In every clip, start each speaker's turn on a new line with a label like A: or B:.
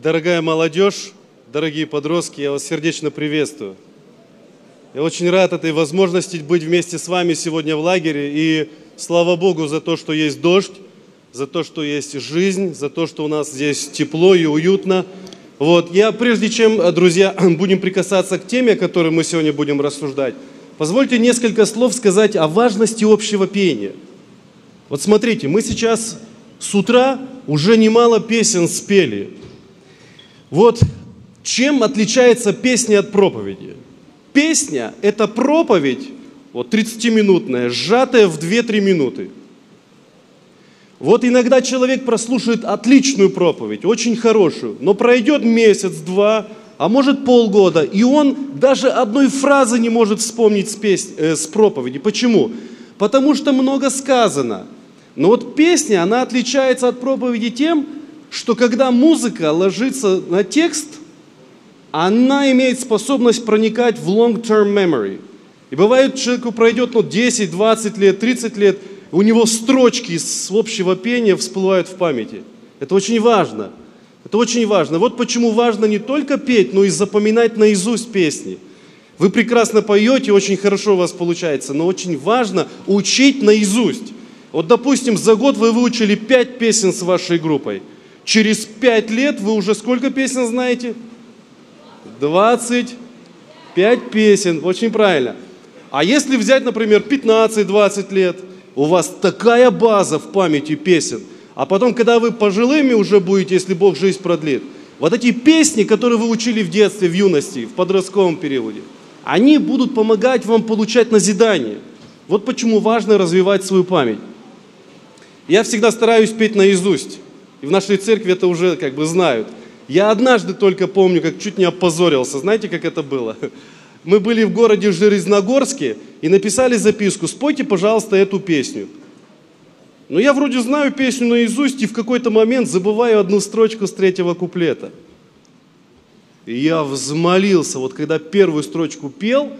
A: Дорогая молодежь, дорогие подростки, я вас сердечно приветствую. Я очень рад этой возможности быть вместе с вами сегодня в лагере. И слава Богу за то, что есть дождь, за то, что есть жизнь, за то, что у нас здесь тепло и уютно. Вот. Я, прежде чем, друзья, будем прикасаться к теме, о которой мы сегодня будем рассуждать, позвольте несколько слов сказать о важности общего пения. Вот смотрите, мы сейчас с утра уже немало песен спели. Вот чем отличается песня от проповеди? Песня – это проповедь, вот 30-минутная, сжатая в 2-3 минуты. Вот иногда человек прослушает отличную проповедь, очень хорошую, но пройдет месяц-два, а может полгода, и он даже одной фразы не может вспомнить с, песни, э, с проповеди. Почему? Потому что много сказано. Но вот песня, она отличается от проповеди тем, что когда музыка ложится на текст, она имеет способность проникать в long-term memory. И бывает, человеку пройдет ну, 10, 20 лет, 30 лет, у него строчки с общего пения всплывают в памяти. Это очень важно. Это очень важно. Вот почему важно не только петь, но и запоминать наизусть песни. Вы прекрасно поете, очень хорошо у вас получается, но очень важно учить наизусть. Вот, допустим, за год вы выучили пять песен с вашей группой – Через пять лет вы уже сколько песен знаете? 25 песен, очень правильно. А если взять, например, 15-20 лет, у вас такая база в памяти песен, а потом, когда вы пожилыми уже будете, если Бог жизнь продлит, вот эти песни, которые вы учили в детстве, в юности, в подростковом периоде, они будут помогать вам получать назидание. Вот почему важно развивать свою память. Я всегда стараюсь петь наизусть. И в нашей церкви это уже как бы знают. Я однажды только помню, как чуть не опозорился. Знаете, как это было? Мы были в городе Железногорске и написали записку, спойте, пожалуйста, эту песню. Но я вроде знаю песню наизусть и в какой-то момент забываю одну строчку с третьего куплета. И я взмолился, вот когда первую строчку пел,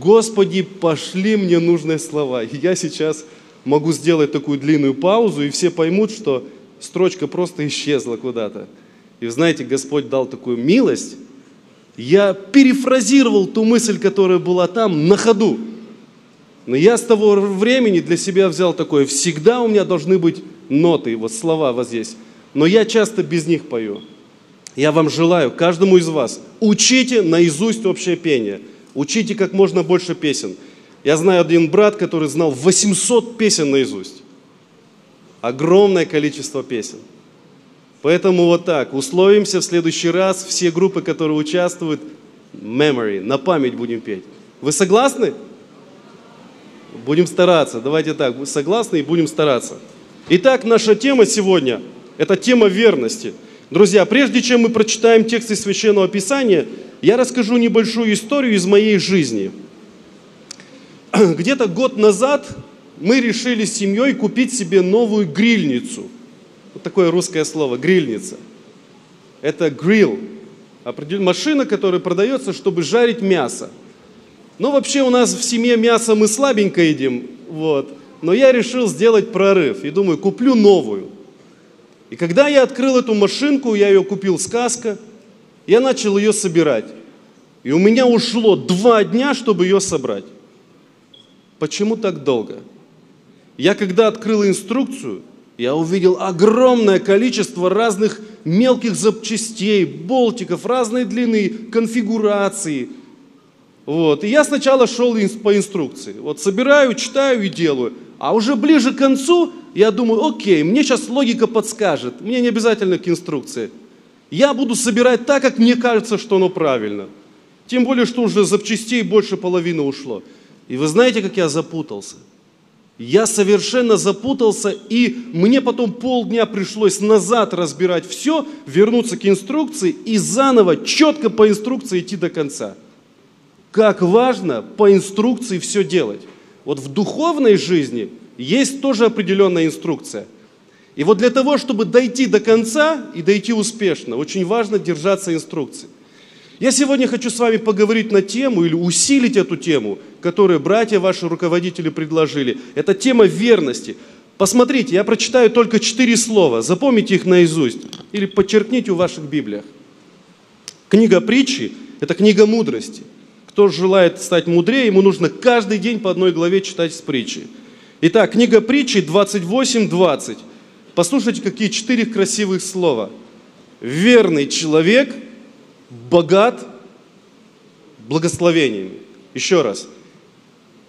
A: Господи, пошли мне нужные слова. И я сейчас могу сделать такую длинную паузу, и все поймут, что строчка просто исчезла куда-то. И знаете, Господь дал такую милость. Я перефразировал ту мысль, которая была там, на ходу. Но я с того времени для себя взял такое, всегда у меня должны быть ноты, вот слова вот здесь. Но я часто без них пою. Я вам желаю, каждому из вас, учите наизусть общее пение. Учите как можно больше песен. Я знаю один брат, который знал 800 песен наизусть огромное количество песен. Поэтому вот так, условимся в следующий раз, все группы, которые участвуют, memory, на память будем петь. Вы согласны? Будем стараться, давайте так, вы согласны и будем стараться. Итак, наша тема сегодня – это тема верности. Друзья, прежде чем мы прочитаем тексты Священного Писания, я расскажу небольшую историю из моей жизни. Где-то год назад мы решили с семьей купить себе новую грильницу. Вот такое русское слово, грильница. Это грилл. Машина, которая продается, чтобы жарить мясо. Но вообще у нас в семье мясо мы слабенько едим, вот. Но я решил сделать прорыв и думаю, куплю новую. И когда я открыл эту машинку, я ее купил с каска, я начал ее собирать. И у меня ушло два дня, чтобы ее собрать. Почему так долго? Я когда открыл инструкцию, я увидел огромное количество разных мелких запчастей, болтиков, разной длины, конфигурации. Вот. И я сначала шел по инструкции. Вот собираю, читаю и делаю. А уже ближе к концу я думаю, окей, мне сейчас логика подскажет. Мне не обязательно к инструкции. Я буду собирать так, как мне кажется, что оно правильно. Тем более, что уже запчастей больше половины ушло. И вы знаете, как я запутался? Я совершенно запутался, и мне потом полдня пришлось назад разбирать все, вернуться к инструкции и заново, четко по инструкции идти до конца. Как важно по инструкции все делать. Вот в духовной жизни есть тоже определенная инструкция. И вот для того, чтобы дойти до конца и дойти успешно, очень важно держаться инструкции. Я сегодня хочу с вами поговорить на тему или усилить эту тему, которую братья ваши руководители предложили. Это тема верности. Посмотрите, я прочитаю только четыре слова. Запомните их наизусть или подчеркните в ваших Библиях. Книга притчи – это книга мудрости. Кто желает стать мудрее, ему нужно каждый день по одной главе читать с притчи. Итак, книга притчи 28.20. Послушайте, какие четыре красивых слова. Верный человек богат благословениями. Еще раз.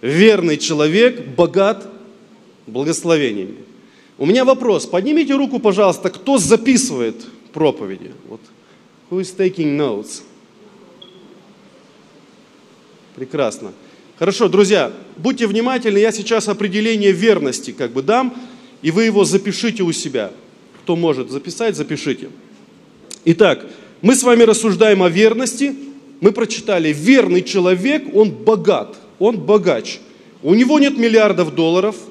A: Верный человек богат благословениями. У меня вопрос. Поднимите руку, пожалуйста, кто записывает проповеди? Вот. Who is taking notes? Прекрасно. Хорошо, друзья, будьте внимательны, я сейчас определение верности как бы дам, и вы его запишите у себя. Кто может записать, запишите. Итак, мы с вами рассуждаем о верности. Мы прочитали, верный человек, он богат, он богач. У него нет миллиардов долларов –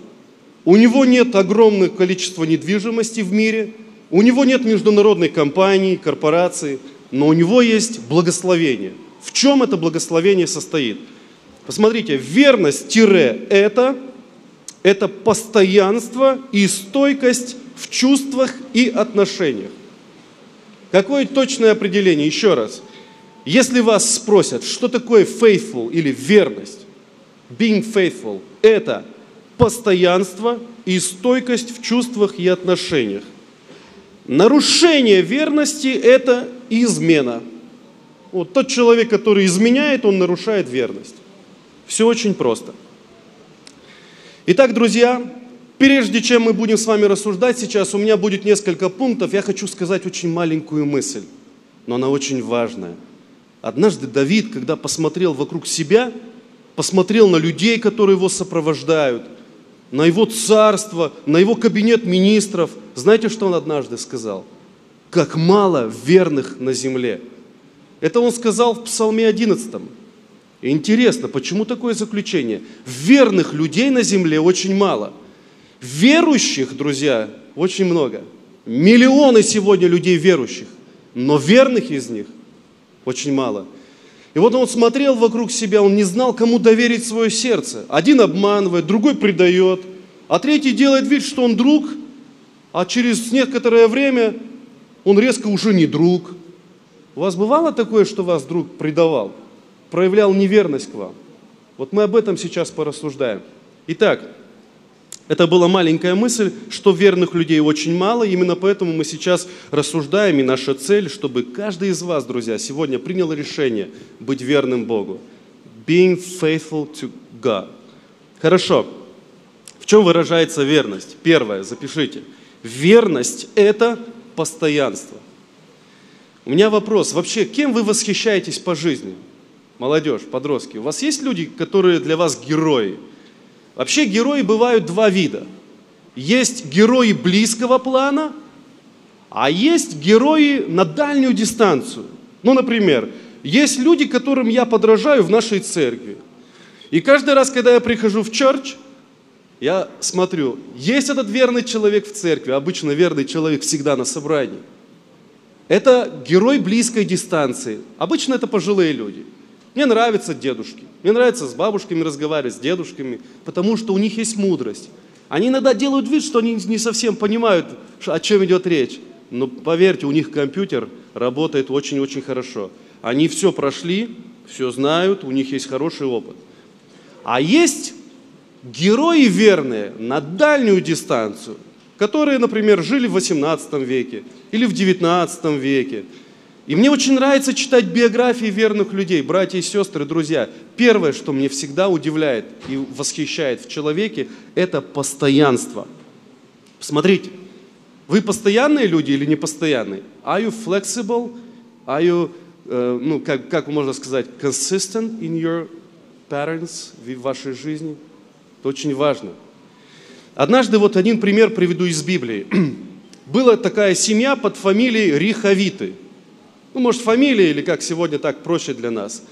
A: у него нет огромного количества недвижимости в мире, у него нет международной компании, корпорации, но у него есть благословение. В чем это благословение состоит? Посмотрите, верность-это это постоянство и стойкость в чувствах и отношениях. Какое точное определение? Еще раз. Если вас спросят, что такое faithful или верность, being faithful, это – постоянство и стойкость в чувствах и отношениях. Нарушение верности – это измена. Вот тот человек, который изменяет, он нарушает верность. Все очень просто. Итак, друзья, прежде чем мы будем с вами рассуждать сейчас, у меня будет несколько пунктов. Я хочу сказать очень маленькую мысль, но она очень важная. Однажды Давид, когда посмотрел вокруг себя, посмотрел на людей, которые его сопровождают – на его царство, на его кабинет министров. Знаете, что он однажды сказал? Как мало верных на земле. Это он сказал в Псалме 11. интересно, почему такое заключение? Верных людей на земле очень мало. Верующих, друзья, очень много. Миллионы сегодня людей верующих, но верных из них очень мало – и вот он смотрел вокруг себя, он не знал, кому доверить свое сердце. Один обманывает, другой предает, а третий делает вид, что он друг, а через некоторое время он резко уже не друг. У вас бывало такое, что вас друг предавал, проявлял неверность к вам? Вот мы об этом сейчас порассуждаем. Итак, это была маленькая мысль, что верных людей очень мало, именно поэтому мы сейчас рассуждаем, и наша цель, чтобы каждый из вас, друзья, сегодня принял решение быть верным Богу. Being faithful to God. Хорошо. В чем выражается верность? Первое, запишите. Верность – это постоянство. У меня вопрос. Вообще, кем вы восхищаетесь по жизни? Молодежь, подростки. У вас есть люди, которые для вас герои? Вообще герои бывают два вида. Есть герои близкого плана, а есть герои на дальнюю дистанцию. Ну, например, есть люди, которым я подражаю в нашей церкви. И каждый раз, когда я прихожу в черч, я смотрю, есть этот верный человек в церкви, обычно верный человек всегда на собрании. Это герой близкой дистанции. Обычно это пожилые люди – мне нравятся дедушки. Мне нравится с бабушками разговаривать, с дедушками, потому что у них есть мудрость. Они иногда делают вид, что они не совсем понимают, о чем идет речь. Но поверьте, у них компьютер работает очень-очень хорошо. Они все прошли, все знают, у них есть хороший опыт. А есть герои верные на дальнюю дистанцию, которые, например, жили в 18 веке или в 19 веке, и мне очень нравится читать биографии верных людей, братья и сестры, друзья. Первое, что мне всегда удивляет и восхищает в человеке, это постоянство. Смотрите, вы постоянные люди или не постоянные? Are you flexible? Are you, uh, ну, как, как можно сказать, consistent in your patterns в вашей жизни? Это очень важно. Однажды вот один пример приведу из Библии. Была такая семья под фамилией Риховиты – ну, может, фамилия или как сегодня так проще для нас.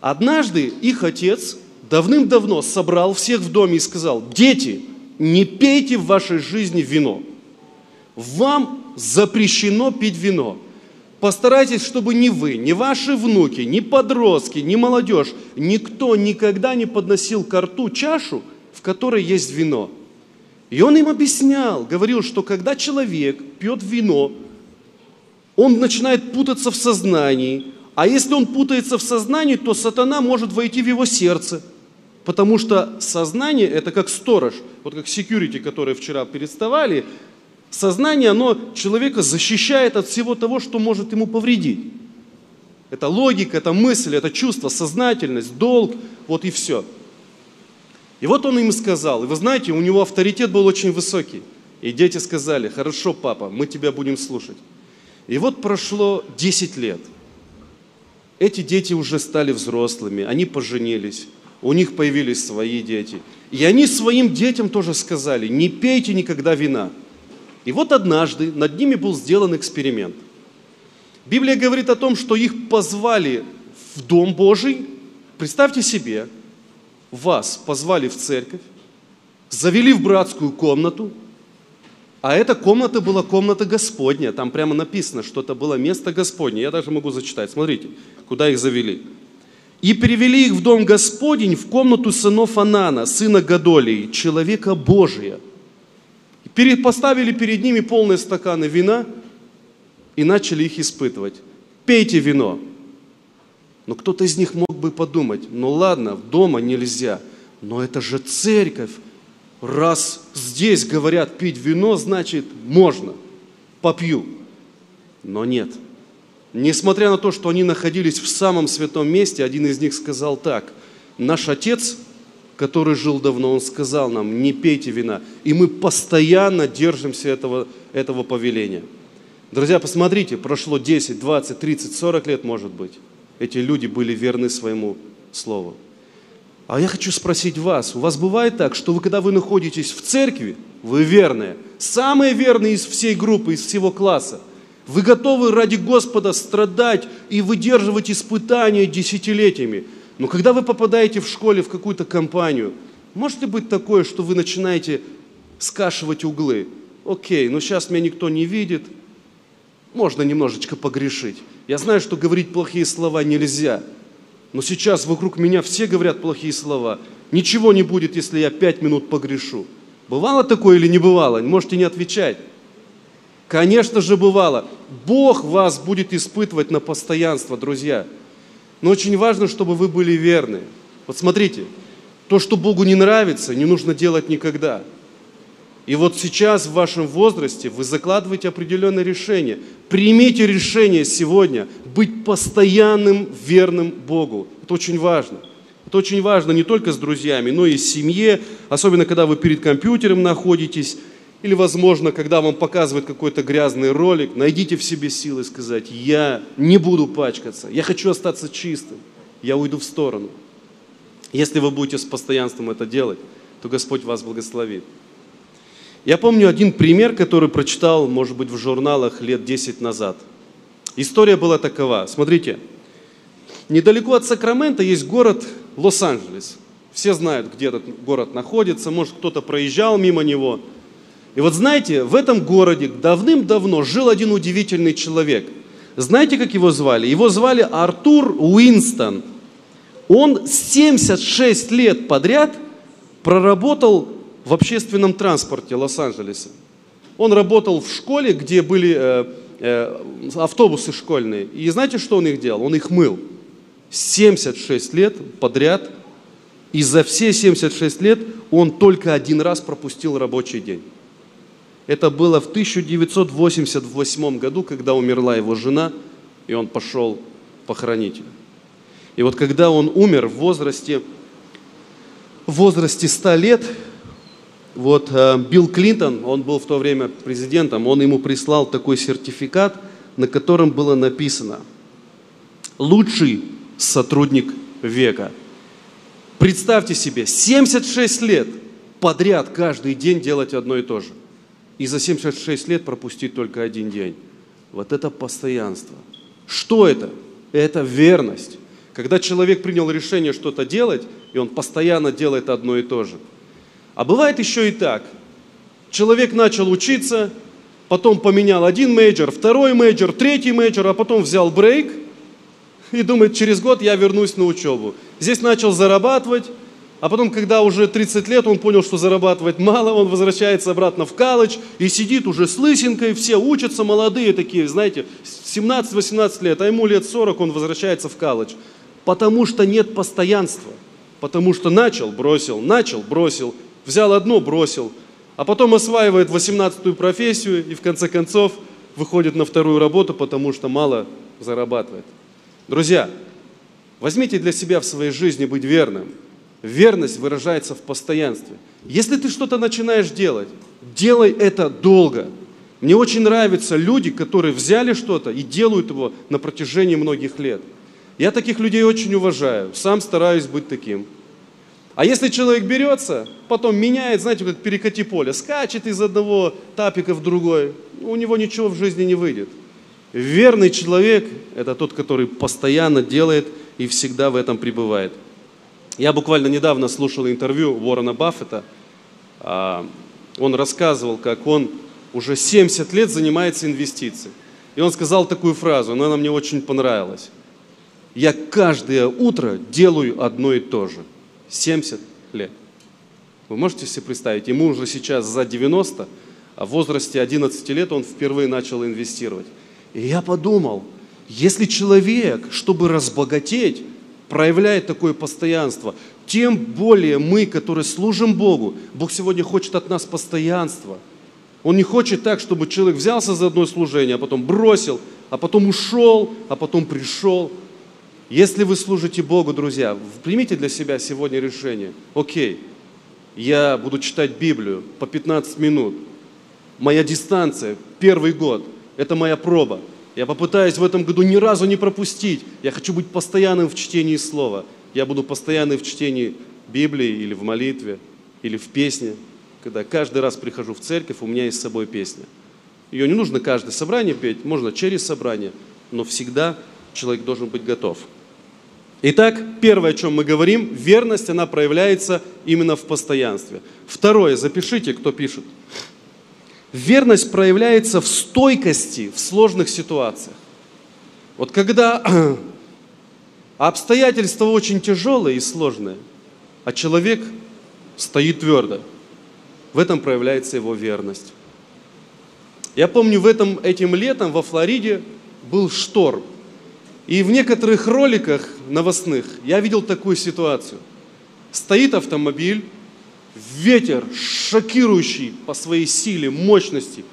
A: Однажды их отец давным-давно собрал всех в доме и сказал, дети, не пейте в вашей жизни вино. Вам запрещено пить вино. Постарайтесь, чтобы ни вы, ни ваши внуки, ни подростки, ни молодежь, никто никогда не подносил к рту чашу, в которой есть вино. И он им объяснял, говорил, что когда человек пьет вино, он начинает путаться в сознании. А если он путается в сознании, то сатана может войти в его сердце. Потому что сознание – это как сторож, вот как security, которые вчера переставали. Сознание, оно человека защищает от всего того, что может ему повредить. Это логика, это мысль, это чувство, сознательность, долг, вот и все. И вот он им сказал, и вы знаете, у него авторитет был очень высокий. И дети сказали, хорошо, папа, мы тебя будем слушать. И вот прошло 10 лет. Эти дети уже стали взрослыми, они поженились, у них появились свои дети. И они своим детям тоже сказали, не пейте никогда вина. И вот однажды над ними был сделан эксперимент. Библия говорит о том, что их позвали в Дом Божий. Представьте себе, вас позвали в церковь, завели в братскую комнату, а эта комната была комната Господня. Там прямо написано, что это было место Господне. Я даже могу зачитать. Смотрите, куда их завели. «И перевели их в дом Господень, в комнату сынов Анана, сына Гадолии, человека Божия. И поставили перед ними полные стаканы вина и начали их испытывать. Пейте вино. Но кто-то из них мог бы подумать, ну ладно, дома нельзя, но это же церковь, раз здесь говорят пить вино, значит можно, попью. Но нет. Несмотря на то, что они находились в самом святом месте, один из них сказал так, наш отец, который жил давно, он сказал нам, не пейте вина. И мы постоянно держимся этого, этого повеления. Друзья, посмотрите, прошло 10, 20, 30, 40 лет, может быть. Эти люди были верны своему слову. А я хочу спросить вас, у вас бывает так, что вы, когда вы находитесь в церкви, вы верные, самые верные из всей группы, из всего класса, вы готовы ради Господа страдать и выдерживать испытания десятилетиями. Но когда вы попадаете в школе в какую-то компанию, может ли быть такое, что вы начинаете скашивать углы? Окей, но сейчас меня никто не видит, можно немножечко погрешить. Я знаю, что говорить плохие слова нельзя – но сейчас вокруг меня все говорят плохие слова. Ничего не будет, если я пять минут погрешу. Бывало такое или не бывало? Можете не отвечать. Конечно же бывало. Бог вас будет испытывать на постоянство, друзья. Но очень важно, чтобы вы были верны. Вот смотрите, то, что Богу не нравится, не нужно делать никогда – и вот сейчас в вашем возрасте вы закладываете определенное решение. Примите решение сегодня быть постоянным верным Богу. Это очень важно. Это очень важно не только с друзьями, но и в семье, особенно когда вы перед компьютером находитесь, или, возможно, когда вам показывают какой-то грязный ролик, найдите в себе силы сказать, я не буду пачкаться, я хочу остаться чистым, я уйду в сторону. Если вы будете с постоянством это делать, то Господь вас благословит. Я помню один пример, который прочитал, может быть, в журналах лет 10 назад. История была такова. Смотрите, недалеко от Сакрамента есть город Лос-Анджелес. Все знают, где этот город находится, может, кто-то проезжал мимо него. И вот знаете, в этом городе давным-давно жил один удивительный человек. Знаете, как его звали? Его звали Артур Уинстон. Он 76 лет подряд проработал в общественном транспорте Лос-Анджелеса. Он работал в школе, где были э, э, автобусы школьные. И знаете, что он их делал? Он их мыл. 76 лет подряд. И за все 76 лет он только один раз пропустил рабочий день. Это было в 1988 году, когда умерла его жена, и он пошел похоронить ее. И вот когда он умер в возрасте, в возрасте 100 лет, вот э, Билл Клинтон, он был в то время президентом, он ему прислал такой сертификат, на котором было написано «Лучший сотрудник века». Представьте себе, 76 лет подряд каждый день делать одно и то же. И за 76 лет пропустить только один день. Вот это постоянство. Что это? Это верность. Когда человек принял решение что-то делать, и он постоянно делает одно и то же – а бывает еще и так. Человек начал учиться, потом поменял один major, второй major, третий major, а потом взял break и думает, через год я вернусь на учебу. Здесь начал зарабатывать, А потом, когда уже 30 лет, он понял, что зарабатывать мало, он возвращается обратно в колледж и сидит уже с лысинкой, все учатся, молодые такие, знаете, 17-18 лет, а ему лет 40, он возвращается в колледж. Потому что нет постоянства. Потому что начал, бросил, начал, бросил, взял одно, бросил, а потом осваивает 18-ю профессию и в конце концов выходит на вторую работу, потому что мало зарабатывает. Друзья, возьмите для себя в своей жизни быть верным – Верность выражается в постоянстве. Если ты что-то начинаешь делать, делай это долго. Мне очень нравятся люди, которые взяли что-то и делают его на протяжении многих лет. Я таких людей очень уважаю, сам стараюсь быть таким. А если человек берется, потом меняет, знаете, как перекати поле, скачет из одного тапика в другой, у него ничего в жизни не выйдет. Верный человек – это тот, который постоянно делает и всегда в этом пребывает. Я буквально недавно слушал интервью Уоррена Баффета. А, он рассказывал, как он уже 70 лет занимается инвестициями. И он сказал такую фразу, но она мне очень понравилась. Я каждое утро делаю одно и то же. 70 лет. Вы можете себе представить, ему уже сейчас за 90, а в возрасте 11 лет он впервые начал инвестировать. И я подумал, если человек, чтобы разбогатеть, проявляет такое постоянство, тем более мы, которые служим Богу, Бог сегодня хочет от нас постоянства. Он не хочет так, чтобы человек взялся за одно служение, а потом бросил, а потом ушел, а потом пришел. Если вы служите Богу, друзья, примите для себя сегодня решение. Окей, я буду читать Библию по 15 минут. Моя дистанция, первый год, это моя проба. Я попытаюсь в этом году ни разу не пропустить. Я хочу быть постоянным в чтении Слова. Я буду постоянным в чтении Библии или в молитве, или в песне. Когда каждый раз прихожу в церковь, у меня есть с собой песня. Ее не нужно каждое собрание петь, можно через собрание, но всегда человек должен быть готов. Итак, первое, о чем мы говорим, верность, она проявляется именно в постоянстве. Второе, запишите, кто пишет. Верность проявляется в стойкости в сложных ситуациях. Вот когда обстоятельства очень тяжелые и сложные, а человек стоит твердо, в этом проявляется его верность. Я помню, в этом, этим летом во Флориде был шторм. И в некоторых роликах новостных я видел такую ситуацию. Стоит автомобиль, ветер, шокирующий по своей силе, мощности,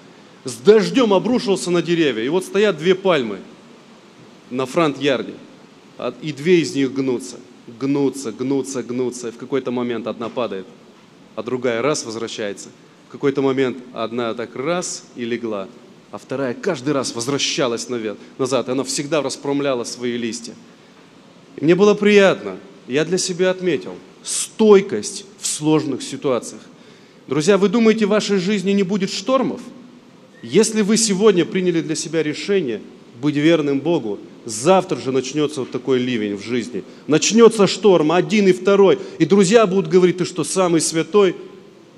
A: с дождем обрушился на деревья. И вот стоят две пальмы на фронт-ярде, а, и две из них гнутся, гнутся, гнутся, гнутся. И в какой-то момент одна падает, а другая раз возвращается. В какой-то момент одна так раз и легла, а вторая каждый раз возвращалась назад, и она всегда распрямляла свои листья. И мне было приятно, я для себя отметил – стойкость в сложных ситуациях. Друзья, вы думаете, в вашей жизни не будет штормов? Если вы сегодня приняли для себя решение быть верным Богу, завтра же начнется вот такой ливень в жизни. Начнется шторм, один и второй. И друзья будут говорить, ты что, самый святой?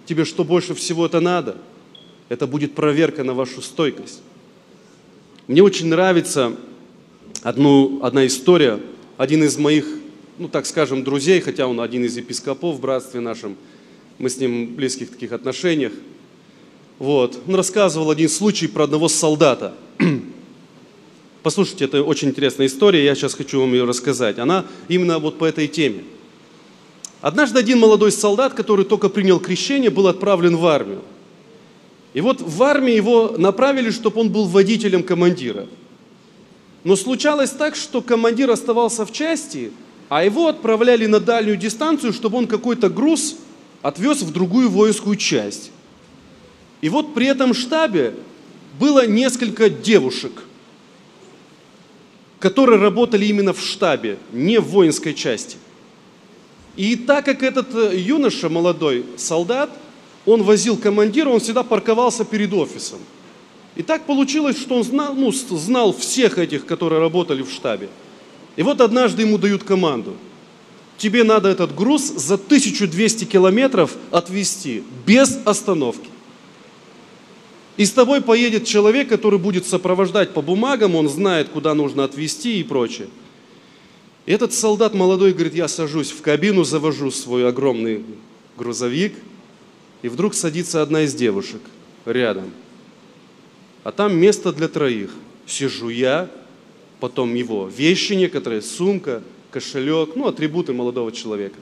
A: Тебе что больше всего это надо? Это будет проверка на вашу стойкость. Мне очень нравится одну, одна история. Один из моих ну так скажем, друзей, хотя он один из епископов в братстве нашем, мы с ним в близких таких отношениях. Вот. Он рассказывал один случай про одного солдата. Послушайте, это очень интересная история, я сейчас хочу вам ее рассказать. Она именно вот по этой теме. Однажды один молодой солдат, который только принял крещение, был отправлен в армию. И вот в армии его направили, чтобы он был водителем командира. Но случалось так, что командир оставался в части – а его отправляли на дальнюю дистанцию, чтобы он какой-то груз отвез в другую воинскую часть. И вот при этом штабе было несколько девушек, которые работали именно в штабе, не в воинской части. И так как этот э, юноша, молодой солдат, он возил командира, он всегда парковался перед офисом. И так получилось, что он знал, ну, знал всех этих, которые работали в штабе. И вот однажды ему дают команду. Тебе надо этот груз за 1200 километров отвезти без остановки. И с тобой поедет человек, который будет сопровождать по бумагам, он знает, куда нужно отвезти и прочее. И этот солдат молодой говорит, я сажусь в кабину, завожу свой огромный грузовик, и вдруг садится одна из девушек рядом. А там место для троих. Сижу я, потом его вещи некоторые, сумка, кошелек, ну, атрибуты молодого человека.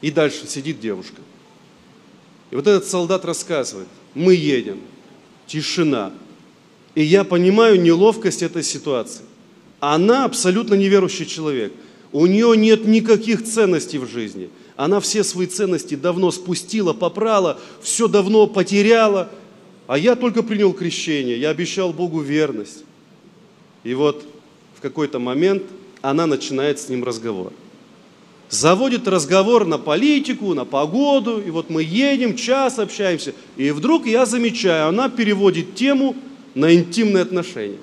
A: И дальше сидит девушка. И вот этот солдат рассказывает, мы едем, тишина. И я понимаю неловкость этой ситуации. Она абсолютно неверующий человек. У нее нет никаких ценностей в жизни. Она все свои ценности давно спустила, попрала, все давно потеряла. А я только принял крещение, я обещал Богу верность. И вот в какой-то момент она начинает с ним разговор. Заводит разговор на политику, на погоду, и вот мы едем, час общаемся, и вдруг я замечаю, она переводит тему на интимные отношения.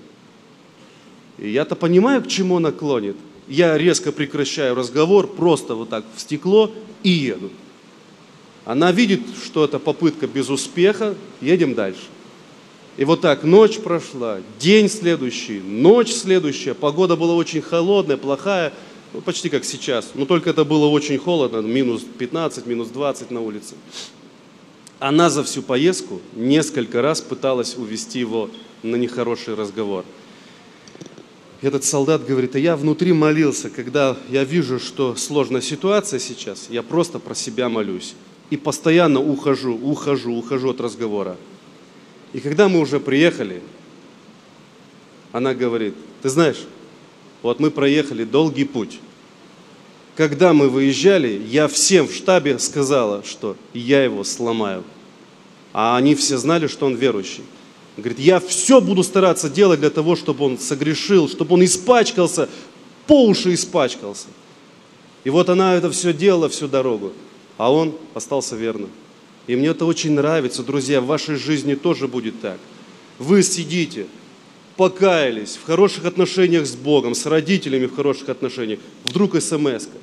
A: И я-то понимаю, к чему она клонит. Я резко прекращаю разговор, просто вот так в стекло и еду. Она видит, что это попытка без успеха, едем дальше. И вот так ночь прошла, день следующий, ночь следующая, погода была очень холодная, плохая, ну, почти как сейчас, но только это было очень холодно, минус 15, минус 20 на улице. Она за всю поездку несколько раз пыталась увести его на нехороший разговор. Этот солдат говорит, а я внутри молился, когда я вижу, что сложная ситуация сейчас, я просто про себя молюсь. И постоянно ухожу, ухожу, ухожу от разговора. И когда мы уже приехали, она говорит, ты знаешь, вот мы проехали долгий путь. Когда мы выезжали, я всем в штабе сказала, что я его сломаю. А они все знали, что он верующий. Говорит, я все буду стараться делать для того, чтобы он согрешил, чтобы он испачкался, по уши испачкался. И вот она это все делала всю дорогу, а он остался верным. И мне это очень нравится, друзья, в вашей жизни тоже будет так. Вы сидите, покаялись, в хороших отношениях с Богом, с родителями в хороших отношениях, вдруг смс -ка.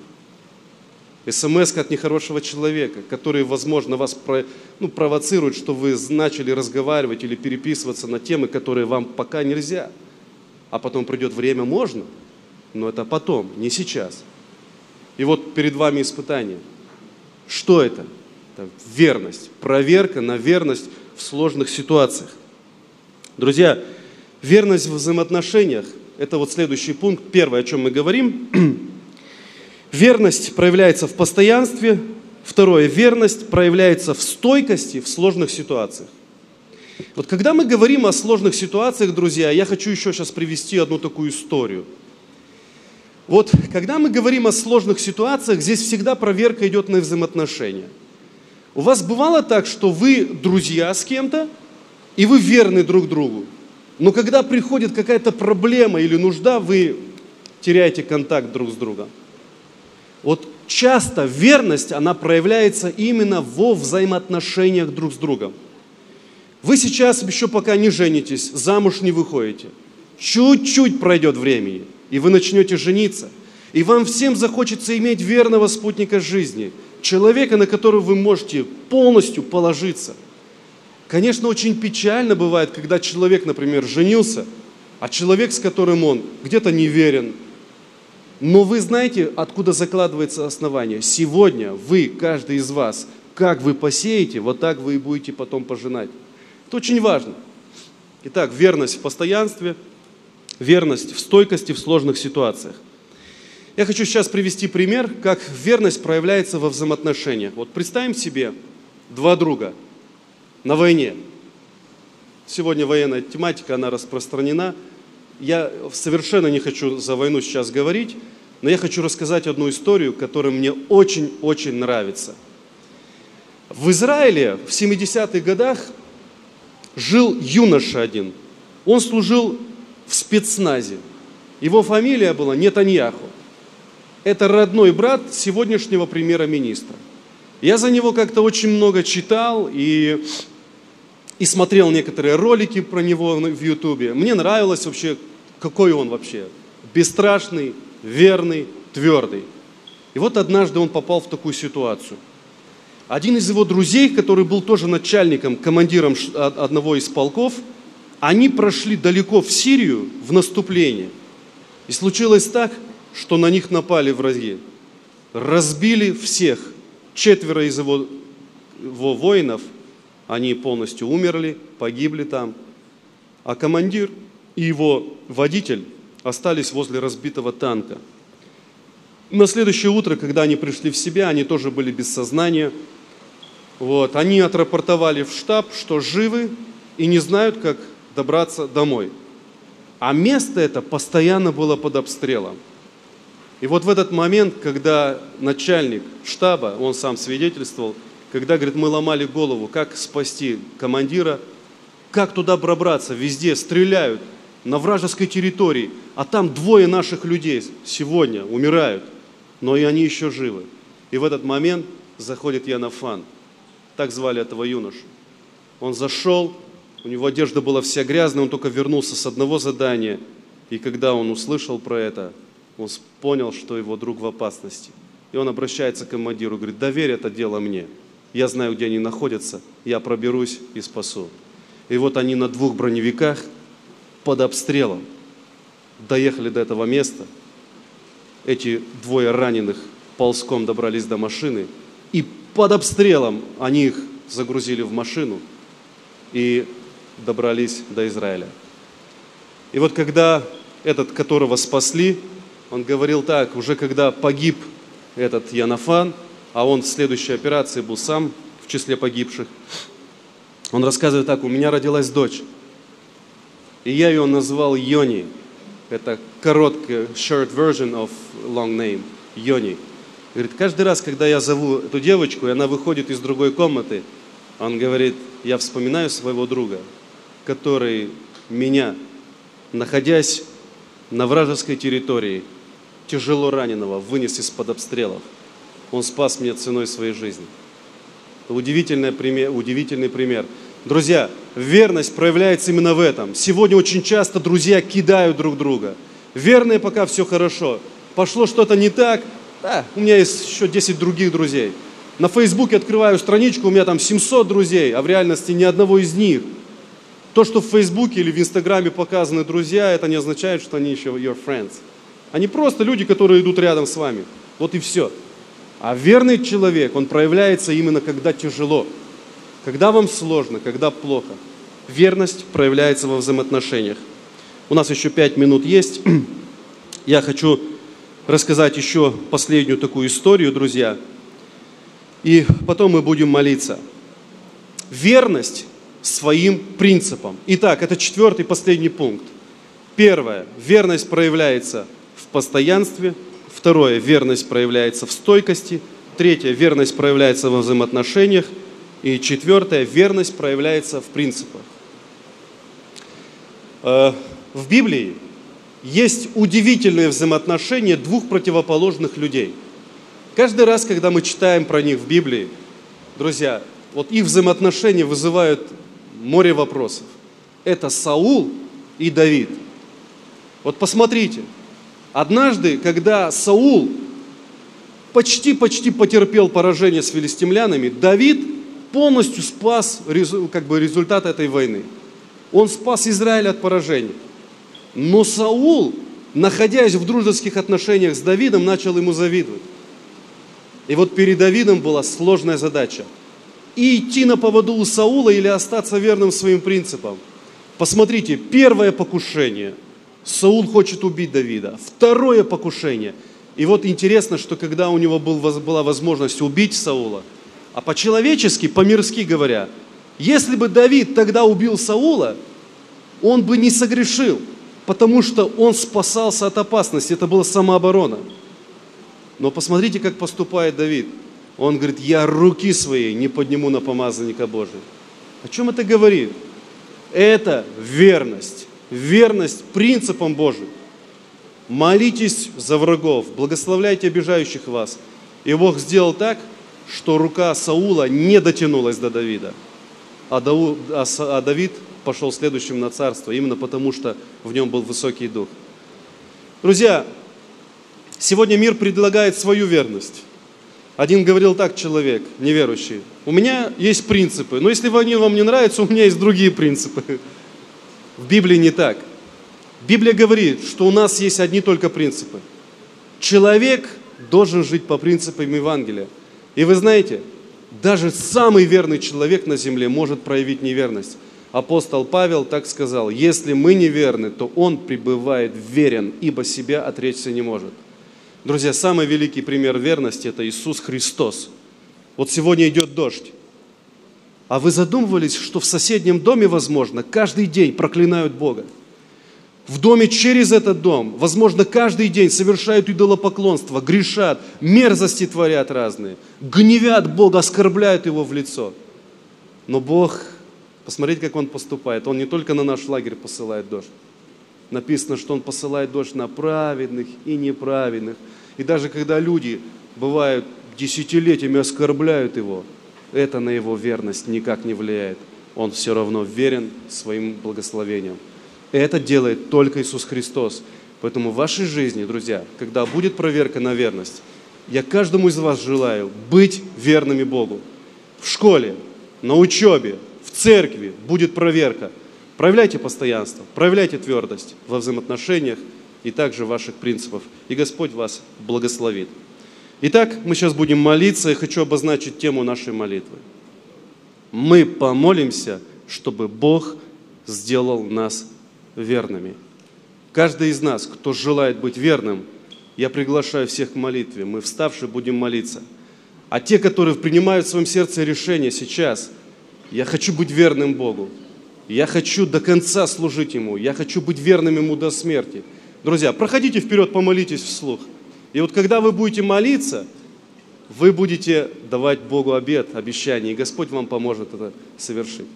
A: СМС от нехорошего человека, который, возможно, вас про, ну, провоцирует, что вы начали разговаривать или переписываться на темы, которые вам пока нельзя. А потом придет время, можно, но это потом, не сейчас. И вот перед вами испытание. Что это? Это верность, проверка на верность в сложных ситуациях. Друзья, верность в взаимоотношениях – это вот следующий пункт. Первое, о чем мы говорим. Верность проявляется в постоянстве. Второе, верность проявляется в стойкости в сложных ситуациях. Вот когда мы говорим о сложных ситуациях, друзья, я хочу еще сейчас привести одну такую историю. Вот когда мы говорим о сложных ситуациях, здесь всегда проверка идет на взаимоотношения – у вас бывало так, что вы друзья с кем-то, и вы верны друг другу. Но когда приходит какая-то проблема или нужда, вы теряете контакт друг с другом. Вот часто верность, она проявляется именно во взаимоотношениях друг с другом. Вы сейчас еще пока не женитесь, замуж не выходите. Чуть-чуть пройдет времени, и вы начнете жениться. И вам всем захочется иметь верного спутника жизни – человека, на которого вы можете полностью положиться. Конечно, очень печально бывает, когда человек, например, женился, а человек, с которым он где-то неверен. Но вы знаете, откуда закладывается основание? Сегодня вы, каждый из вас, как вы посеете, вот так вы и будете потом пожинать. Это очень важно. Итак, верность в постоянстве, верность в стойкости в сложных ситуациях. Я хочу сейчас привести пример, как верность проявляется во взаимоотношениях. Вот представим себе два друга на войне. Сегодня военная тематика, она распространена. Я совершенно не хочу за войну сейчас говорить, но я хочу рассказать одну историю, которая мне очень-очень нравится. В Израиле в 70-х годах жил юноша один. Он служил в спецназе. Его фамилия была Нетаньяху это родной брат сегодняшнего премьера-министра. Я за него как-то очень много читал и, и смотрел некоторые ролики про него в Ютубе. Мне нравилось вообще, какой он вообще. Бесстрашный, верный, твердый. И вот однажды он попал в такую ситуацию. Один из его друзей, который был тоже начальником, командиром одного из полков, они прошли далеко в Сирию в наступление. И случилось так, что на них напали враги. Разбили всех. Четверо из его, его воинов, они полностью умерли, погибли там. А командир и его водитель остались возле разбитого танка. На следующее утро, когда они пришли в себя, они тоже были без сознания. Вот, они отрапортовали в штаб, что живы и не знают, как добраться домой. А место это постоянно было под обстрелом. И вот в этот момент, когда начальник штаба, он сам свидетельствовал, когда, говорит, мы ломали голову, как спасти командира, как туда пробраться, везде стреляют, на вражеской территории, а там двое наших людей сегодня умирают, но и они еще живы. И в этот момент заходит Янафан, так звали этого юношу. Он зашел, у него одежда была вся грязная, он только вернулся с одного задания, и когда он услышал про это, он понял, что его друг в опасности. И он обращается к командиру, говорит, доверь это дело мне. Я знаю, где они находятся, я проберусь и спасу. И вот они на двух броневиках под обстрелом доехали до этого места. Эти двое раненых ползком добрались до машины, и под обстрелом они их загрузили в машину и добрались до Израиля. И вот когда этот, которого спасли, он говорил так, уже когда погиб этот Янафан, а он в следующей операции был сам в числе погибших, он рассказывает так, у меня родилась дочь, и я ее назвал Йони. Это короткая, short version of long name, Йони. Говорит, каждый раз, когда я зову эту девочку, и она выходит из другой комнаты, он говорит, я вспоминаю своего друга, который меня, находясь на вражеской территории, тяжело раненого, вынес из-под обстрелов. Он спас меня ценой своей жизни. Удивительный пример, удивительный пример. Друзья, верность проявляется именно в этом. Сегодня очень часто друзья кидают друг друга. Верные, пока все хорошо. Пошло что-то не так, да, у меня есть еще 10 других друзей. На Фейсбуке открываю страничку, у меня там 700 друзей, а в реальности ни одного из них. То, что в Фейсбуке или в Инстаграме показаны друзья, это не означает, что они еще your friends. Они просто люди, которые идут рядом с вами. Вот и все. А верный человек, он проявляется именно когда тяжело, когда вам сложно, когда плохо. Верность проявляется во взаимоотношениях. У нас еще пять минут есть. Я хочу рассказать еще последнюю такую историю, друзья. И потом мы будем молиться. Верность своим принципам. Итак, это четвертый последний пункт. Первое. Верность проявляется в постоянстве. Второе. Верность проявляется в стойкости. Третье. Верность проявляется во взаимоотношениях. И четвертое. Верность проявляется в принципах. Э, в Библии есть удивительные взаимоотношения двух противоположных людей. Каждый раз, когда мы читаем про них в Библии, друзья, вот их взаимоотношения вызывают море вопросов. Это Саул и Давид. Вот посмотрите, однажды, когда Саул почти-почти потерпел поражение с филистимлянами, Давид полностью спас как бы, результат этой войны. Он спас Израиль от поражения. Но Саул, находясь в дружеских отношениях с Давидом, начал ему завидовать. И вот перед Давидом была сложная задача. И идти на поводу у Саула или остаться верным своим принципам. Посмотрите, первое покушение. Саул хочет убить Давида. Второе покушение. И вот интересно, что когда у него был, была возможность убить Саула, а по-человечески, по-мирски говоря, если бы Давид тогда убил Саула, он бы не согрешил – потому что он спасался от опасности, это была самооборона. Но посмотрите, как поступает Давид. Он говорит, я руки свои не подниму на помазанника Божия. О чем это говорит? Это верность. Верность принципам Божьим. Молитесь за врагов, благословляйте обижающих вас. И Бог сделал так, что рука Саула не дотянулась до Давида, а, а Давид пошел следующим на царство, именно потому что в нем был высокий дух. Друзья, сегодня мир предлагает свою верность. Один говорил так человек, неверующий, у меня есть принципы, но если они вам не нравятся, у меня есть другие принципы. В Библии не так. Библия говорит, что у нас есть одни только принципы. Человек должен жить по принципам Евангелия. И вы знаете, даже самый верный человек на земле может проявить неверность. Апостол Павел так сказал, если мы неверны, то он пребывает верен, ибо себя отречься не может. Друзья, самый великий пример верности – это Иисус Христос. Вот сегодня идет дождь. А вы задумывались, что в соседнем доме, возможно, каждый день проклинают Бога? В доме через этот дом, возможно, каждый день совершают идолопоклонство, грешат, мерзости творят разные, гневят Бога, оскорбляют Его в лицо. Но Бог, посмотрите, как Он поступает. Он не только на наш лагерь посылает дождь. Написано, что Он посылает дождь на праведных и неправедных. И даже когда люди, бывают, десятилетиями оскорбляют Его, это на Его верность никак не влияет. Он все равно верен своим благословением. Это делает только Иисус Христос. Поэтому в вашей жизни, друзья, когда будет проверка на верность, я каждому из вас желаю быть верными Богу. В школе, на учебе, в церкви будет проверка. Проявляйте постоянство, проявляйте твердость во взаимоотношениях и также ваших принципов. И Господь вас благословит. Итак, мы сейчас будем молиться, и хочу обозначить тему нашей молитвы. Мы помолимся, чтобы Бог сделал нас верными. Каждый из нас, кто желает быть верным, я приглашаю всех к молитве. Мы вставшие будем молиться. А те, которые принимают в своем сердце решение сейчас, я хочу быть верным Богу. Я хочу до конца служить Ему. Я хочу быть верным Ему до смерти. Друзья, проходите вперед, помолитесь вслух. И вот когда вы будете молиться, вы будете давать Богу обед, обещание, и Господь вам поможет это совершить.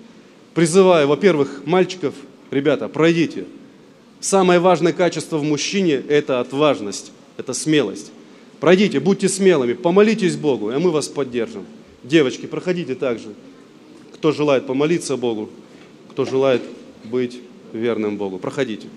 A: Призываю, во-первых, мальчиков, Ребята, пройдите. Самое важное качество в мужчине – это отважность, это смелость. Пройдите, будьте смелыми, помолитесь Богу, и мы вас поддержим. Девочки, проходите также. Кто желает помолиться Богу, кто желает быть верным Богу. Проходите.